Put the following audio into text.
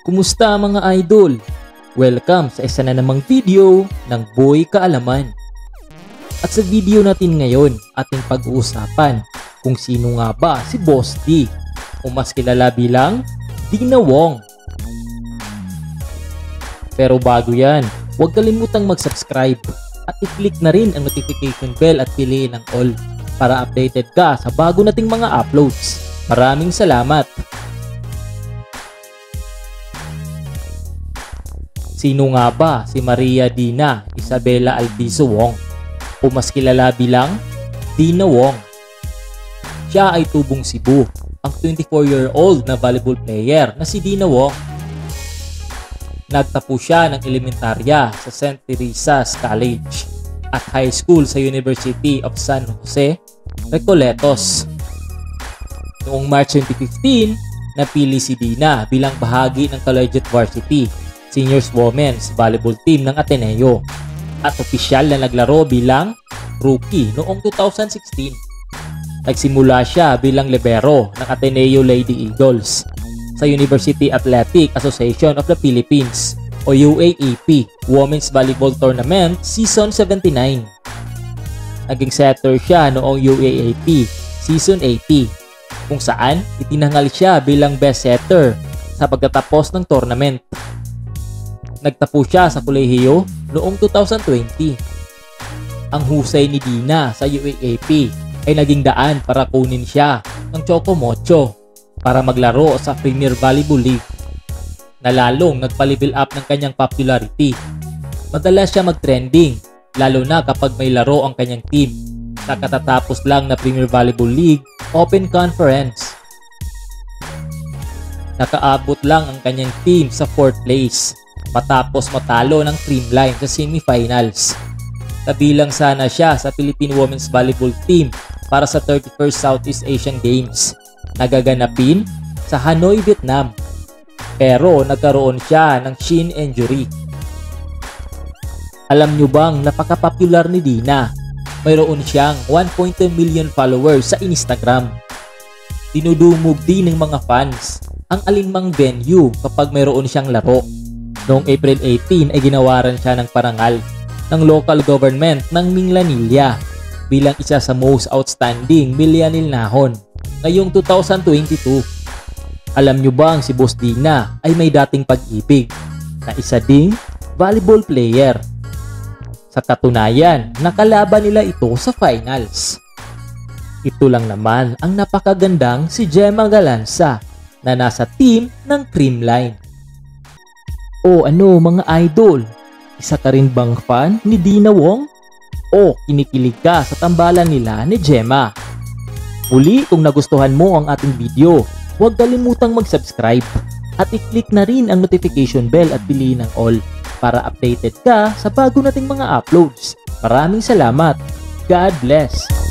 Kumusta mga idol? Welcome sa isa na namang video ng Boy Kaalaman. At sa video natin ngayon, ating pag-uusapan kung sino nga ba si Boss D o mas kilala bilang Dina Wong. Pero bago yan, huwag kalimutang mag-subscribe at i-click na rin ang notification bell at piliin ang all para updated ka sa bago nating mga uploads. Maraming salamat! Sino nga ba si Maria Dina Isabela Albizo Wong o mas kilala bilang Dina Wong? Siya ay tubong Cebu, ang 24-year-old na volleyball player na si Dina Wong. Nagtapo siya ng elementarya sa St. Teresa's College at high school sa University of San Jose, Recoletos. Noong March 2015, napili si Dina bilang bahagi ng Collegiate Varsity Seniors Women's Volleyball Team ng Ateneo at opisyal na naglaro bilang rookie noong 2016. Nagsimula siya bilang libero ng Ateneo Lady Eagles sa University Athletic Association of the Philippines o UAAP Women's Volleyball Tournament Season 79. Naging setter siya noong UAAP Season 80 kung saan itinangal siya bilang best setter sa pagkatapos ng tournament. Nagtapo siya sa kolehiyo noong 2020. Ang husay ni Dina sa UAAP ay naging daan para kunin siya ng Choco Mocho para maglaro sa Premier Volleyball League na lalong nagpa-level up ng kanyang popularity. Madalas siya mag-trending lalo na kapag may laro ang kanyang team sa katatapos lang na Premier Volleyball League Open Conference. Nakaabot lang ang kanyang team sa 4th place matapos matalo ng Creamline sa semifinals. Kabilang sana siya sa Philippine Women's Volleyball Team para sa 31st Southeast Asian Games nagaganapin sa Hanoi, Vietnam. Pero nagkaroon siya ng shin injury. Alam nyo bang napaka-popular ni Dina? Mayroon siyang 1.2 million followers sa Instagram. Dinudumog din ng mga fans ang alinmang venue kapag mayroon siyang laro. Noong April 18 ay ginawaran siya ng parangal ng local government ng Minglanilla bilang isa sa most outstanding millennial nahon ngayong 2022. Alam nyo bang si Boss Dina ay may dating pag-ibig na isa ding volleyball player. Sa katunayan, nakalaban nila ito sa finals. Ito lang naman ang napakagandang si Gemma Galanza na nasa team ng Creamline. O ano mga idol, isa ka rin bang fan ni Dina Wong? O kinikilig ka sa tambalan nila ni Gemma? Muli kung nagustuhan mo ang ating video, huwag kalimutang mag-subscribe at i-click na rin ang notification bell at piliin ang all para updated ka sa bago nating mga uploads. Maraming salamat. God bless!